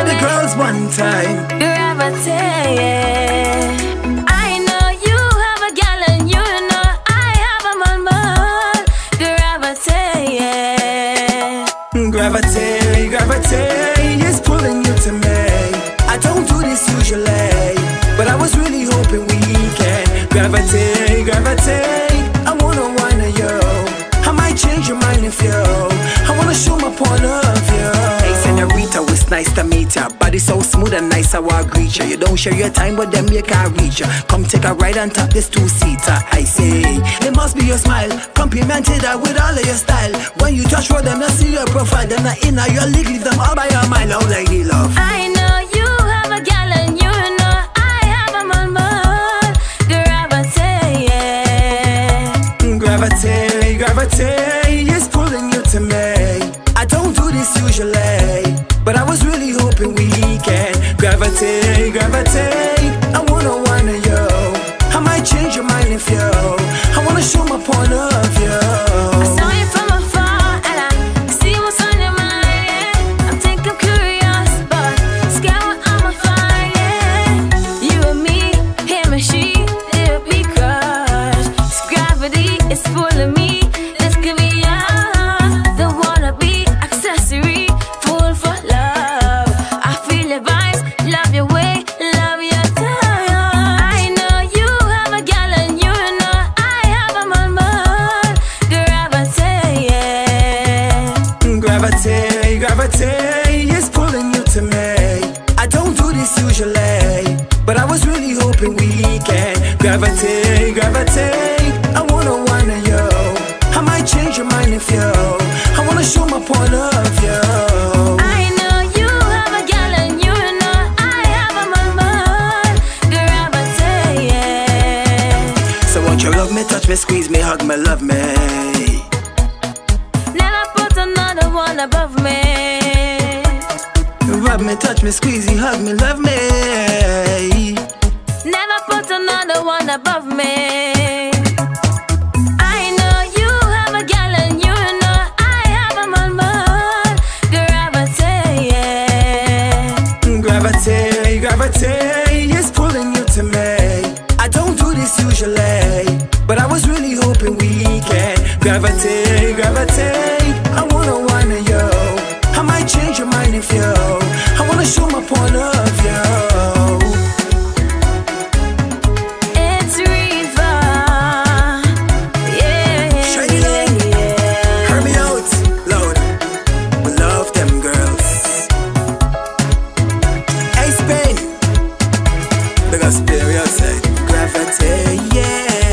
for the girls one time. Gravity, yeah. I know you have a gal and you know I have a man, gravity, yeah. Gravity, gravity is pulling you to me. I don't do this usually, but I was really hoping we can. Gravity, so smooth and nice, I will greet ya. You don't share your time with them, you can't reach ya. Come take a ride on top this two seater. I say, it must be your smile. Complimented her with all of your style. When you touch road, them, I see your profile. Then I in your league, leave them all by your mind. Oh, lady love. I know you have a gal and you know I have a man, but gravity, yeah. Gravity, gravity is pulling you to me. I don't do this usually, usually, but I was really hoping we can. Gravitate, gravity, I wanna wanna you. I might change your mind if you. I wanna show my point of view. I know you have a gal and you know I have a man, but. So won't you love me, touch me, squeeze me, hug me, love me. Never put another one above me. Rub me, touch me, squeeze me, hug me, love me. Never put another one above me. I know you have a gal and you know I have a man, but gravity, yeah. Gravity, gravity is pulling you to me. I don't do this usually, but I was really hoping we can. Gravity, gravity, Up spirit, gravity, yeah.